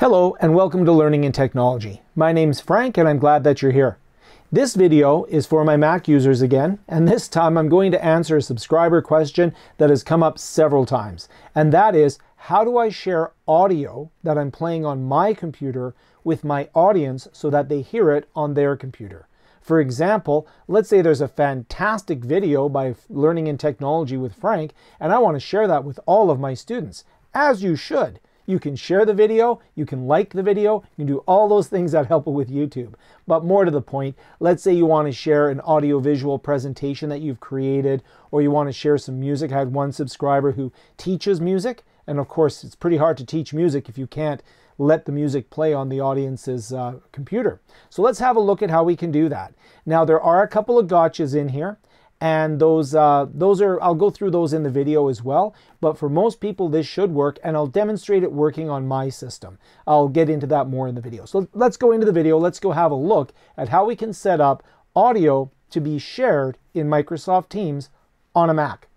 Hello and welcome to Learning and Technology. My name's Frank and I'm glad that you're here. This video is for my Mac users again, and this time I'm going to answer a subscriber question that has come up several times. And that is, how do I share audio that I'm playing on my computer with my audience so that they hear it on their computer? For example, let's say there's a fantastic video by Learning and Technology with Frank, and I want to share that with all of my students, as you should. You can share the video, you can like the video, you can do all those things that help with YouTube. But more to the point, let's say you want to share an audiovisual presentation that you've created, or you want to share some music. I had one subscriber who teaches music, and of course, it's pretty hard to teach music if you can't let the music play on the audience's uh, computer. So let's have a look at how we can do that. Now, there are a couple of gotchas in here and those uh, those are I'll go through those in the video as well but for most people this should work and I'll demonstrate it working on my system. I'll get into that more in the video. So let's go into the video. Let's go have a look at how we can set up audio to be shared in Microsoft Teams on a Mac.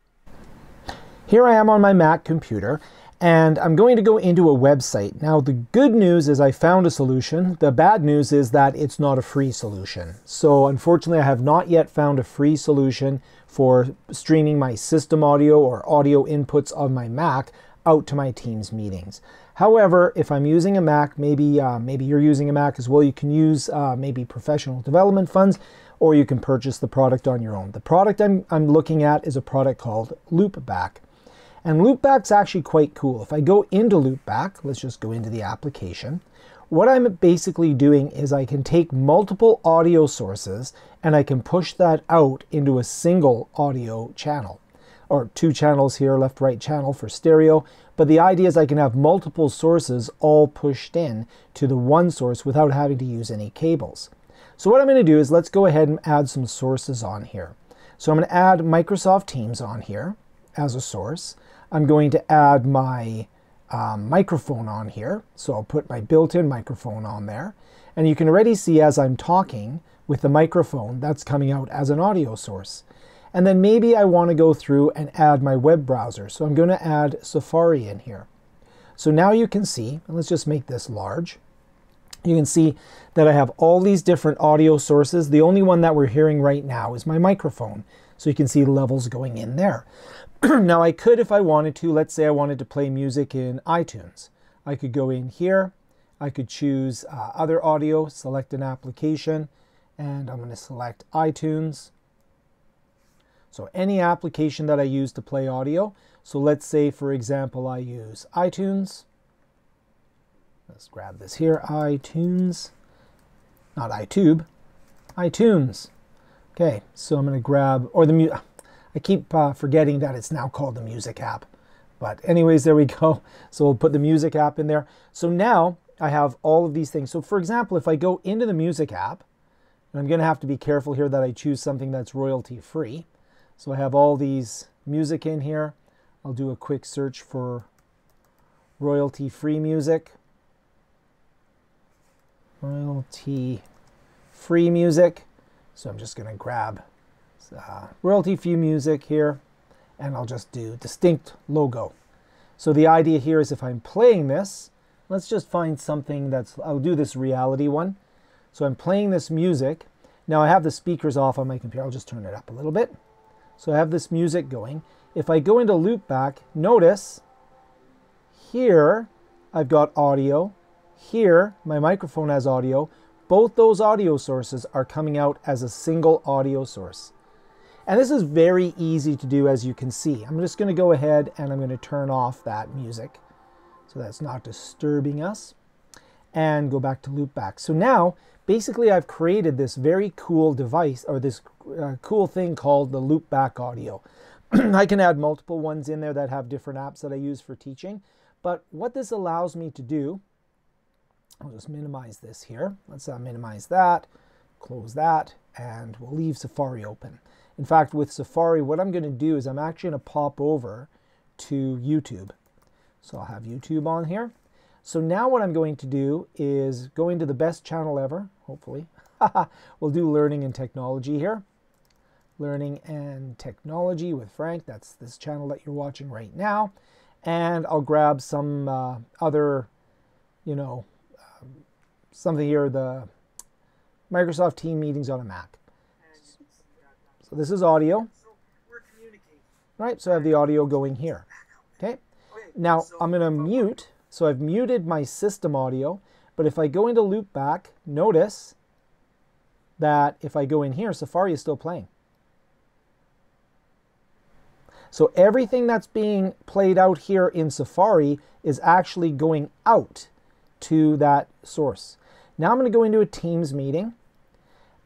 Here I am on my Mac computer and I'm going to go into a website. Now, the good news is I found a solution. The bad news is that it's not a free solution. So, unfortunately, I have not yet found a free solution for streaming my system audio or audio inputs of my Mac out to my Teams meetings. However, if I'm using a Mac, maybe uh, maybe you're using a Mac as well, you can use uh, maybe professional development funds, or you can purchase the product on your own. The product I'm, I'm looking at is a product called Loopback. And Loopback's actually quite cool. If I go into Loopback, let's just go into the application. What I'm basically doing is I can take multiple audio sources and I can push that out into a single audio channel or two channels here, left, right channel for stereo. But the idea is I can have multiple sources all pushed in to the one source without having to use any cables. So what I'm going to do is let's go ahead and add some sources on here. So I'm going to add Microsoft Teams on here as a source. I'm going to add my um, microphone on here. So I'll put my built-in microphone on there. And you can already see as I'm talking with the microphone, that's coming out as an audio source. And then maybe I want to go through and add my web browser. So I'm going to add Safari in here. So now you can see, and let's just make this large. You can see that I have all these different audio sources. The only one that we're hearing right now is my microphone. So you can see levels going in there. now I could, if I wanted to, let's say I wanted to play music in iTunes. I could go in here, I could choose uh, other audio, select an application, and I'm going to select iTunes. So any application that I use to play audio. So let's say, for example, I use iTunes. Let's grab this here, iTunes, not iTube, iTunes. Okay, so I'm going to grab, or the. I keep uh, forgetting that it's now called the music app. But anyways, there we go. So we'll put the music app in there. So now I have all of these things. So for example, if I go into the music app, and I'm going to have to be careful here that I choose something that's royalty free. So I have all these music in here. I'll do a quick search for royalty free music. Royalty free music. So I'm just going to grab uh, royalty free music here, and I'll just do distinct logo. So the idea here is if I'm playing this, let's just find something that's, I'll do this reality one. So I'm playing this music. Now I have the speakers off on my computer. I'll just turn it up a little bit. So I have this music going. If I go into loopback, notice here I've got audio. Here my microphone has audio. Both those audio sources are coming out as a single audio source. And this is very easy to do as you can see. I'm just going to go ahead and I'm going to turn off that music so that's not disturbing us and go back to loopback. So now basically I've created this very cool device or this uh, cool thing called the loopback audio. I can add multiple ones in there that have different apps that I use for teaching. But what this allows me to do, I'll just minimize this here. Let's uh, minimize that, close that, and we'll leave Safari open. In fact, with Safari, what I'm going to do is I'm actually going to pop over to YouTube. So I'll have YouTube on here. So now what I'm going to do is go into the best channel ever, hopefully. we'll do learning and technology here. Learning and technology with Frank. That's this channel that you're watching right now. And I'll grab some uh, other you know, um, something here, the Microsoft Team meetings on a Mac. So this is audio. Right, so I have the audio going here. Okay, now I'm going to mute. So I've muted my system audio, but if I go into loopback, notice that if I go in here, Safari is still playing. So everything that's being played out here in Safari is actually going out to that source. Now I'm going to go into a Teams meeting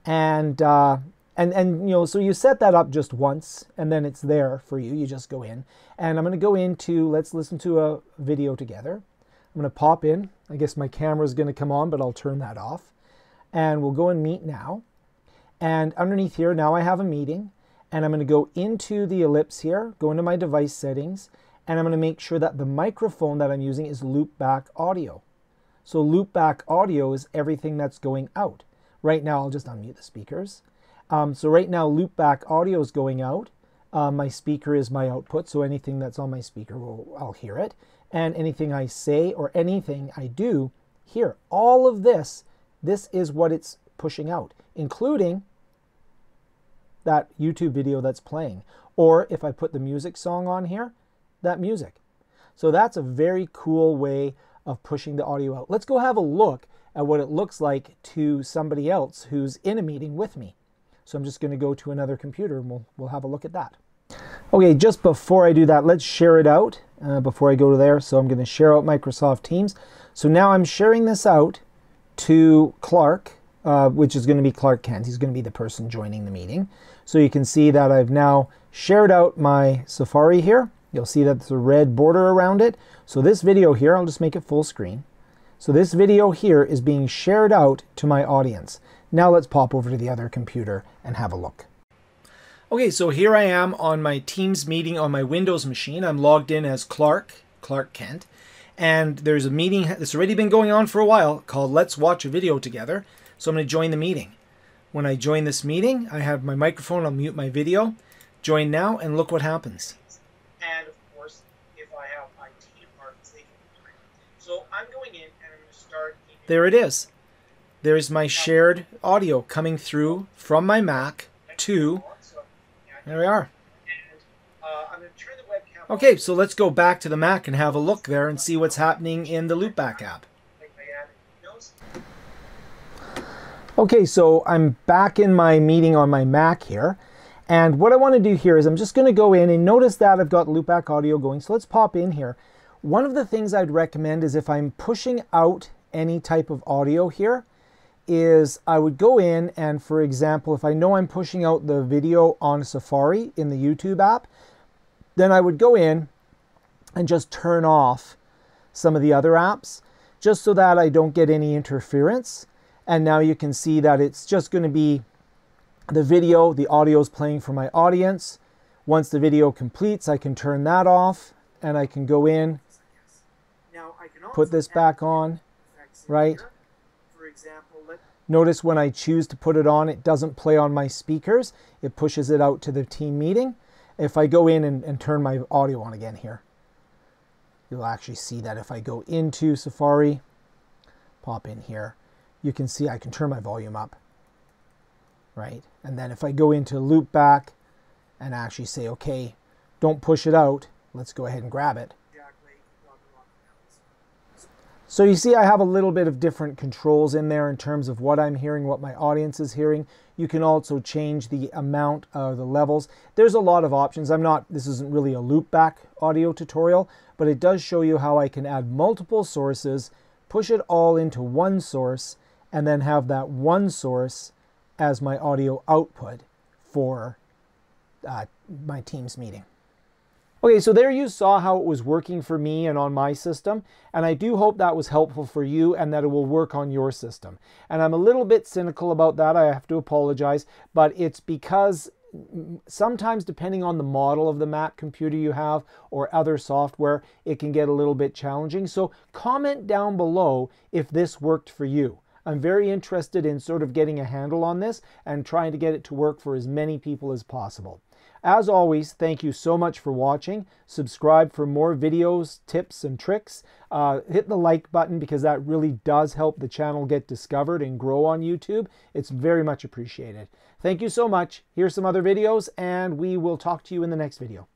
and uh, and and you know so you set that up just once and then it's there for you. You just go in and I'm going to go into let's listen to a video together. I'm going to pop in. I guess my camera is going to come on, but I'll turn that off. And we'll go and meet now. And underneath here, now I have a meeting and I'm going to go into the ellipse here, go into my device settings, and I'm going to make sure that the microphone that I'm using is loopback audio. So loopback audio is everything that's going out. Right now, I'll just unmute the speakers. Um, so right now, loopback audio is going out. Uh, my speaker is my output, so anything that's on my speaker, will, I'll hear it. And anything I say or anything I do, hear. All of this, this is what it's pushing out, including that YouTube video that's playing. Or if I put the music song on here, that music. So that's a very cool way of pushing the audio out. Let's go have a look at what it looks like to somebody else who's in a meeting with me. So I'm just going to go to another computer and we'll, we'll have a look at that. Okay, just before I do that, let's share it out uh, before I go to there. So I'm going to share out Microsoft Teams. So now I'm sharing this out to Clark, uh, which is going to be Clark Kent. He's going to be the person joining the meeting. So you can see that I've now shared out my Safari here. You'll see that there's a red border around it. So this video here, I'll just make it full screen. So this video here is being shared out to my audience. Now let's pop over to the other computer and have a look. Okay, so here I am on my Teams meeting on my Windows machine. I'm logged in as Clark, Clark Kent, and there's a meeting that's already been going on for a while called Let's Watch a Video Together. So I'm going to join the meeting. When I join this meeting, I have my microphone, I'll mute my video, join now, and look what happens. And of course, if I have my team partners, they can So I'm going in and I'm going to start. There it is. There's my shared audio coming through from my Mac to. There we are. Okay, so let's go back to the Mac and have a look there and see what's happening in the Loopback app. Okay, so I'm back in my meeting on my Mac here. And what I want to do here is I'm just going to go in and notice that I've got loopback audio going. So let's pop in here. One of the things I'd recommend is if I'm pushing out any type of audio here, is I would go in and for example, if I know I'm pushing out the video on Safari in the YouTube app, then I would go in and just turn off some of the other apps just so that I don't get any interference. And now you can see that it's just going to be the video, the audio is playing for my audience. Once the video completes, I can turn that off and I can go in, put this back on, right? Notice when I choose to put it on, it doesn't play on my speakers. It pushes it out to the team meeting. If I go in and, and turn my audio on again here, you'll actually see that if I go into Safari, pop in here, you can see I can turn my volume up, right? And then if I go into loop back and actually say, okay, don't push it out, let's go ahead and grab it. So you see I have a little bit of different controls in there in terms of what I'm hearing, what my audience is hearing. You can also change the amount of the levels. There's a lot of options. I'm not, this isn't really a loopback audio tutorial, but it does show you how I can add multiple sources, push it all into one source, and then have that one source as my audio output for uh, my Teams meeting. Okay, so there you saw how it was working for me and on my system, and I do hope that was helpful for you and that it will work on your system. And I'm a little bit cynical about that, I have to apologize, but it's because sometimes depending on the model of the Mac computer you have or other software, it can get a little bit challenging. So comment down below if this worked for you. I'm very interested in sort of getting a handle on this and trying to get it to work for as many people as possible. As always, thank you so much for watching. Subscribe for more videos, tips, and tricks. Uh, hit the like button because that really does help the channel get discovered and grow on YouTube. It's very much appreciated. Thank you so much. Here's some other videos, and we will talk to you in the next video.